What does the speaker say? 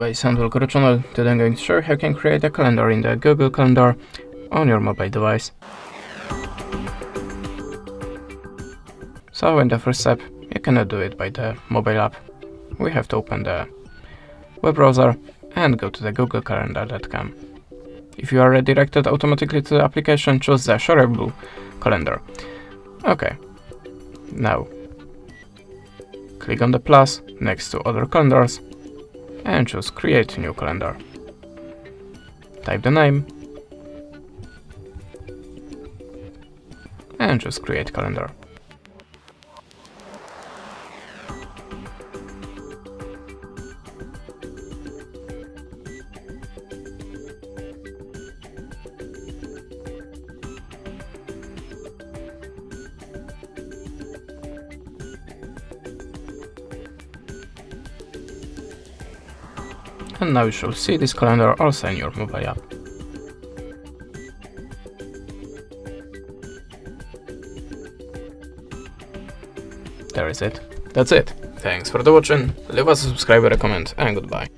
To the channel. Today I'm going to show you how you can create a calendar in the Google Calendar on your mobile device. So in the first step, you cannot do it by the mobile app. We have to open the web browser and go to the googlecalendar.com. If you are redirected automatically to the application, choose the shareable calendar. Okay, now click on the plus next to other calendars and choose create new calendar. Type the name and choose create calendar. And now you should see this calendar also in your mobile app. There is it. That's it. Thanks for the watching, leave us a subscribe, a comment and goodbye.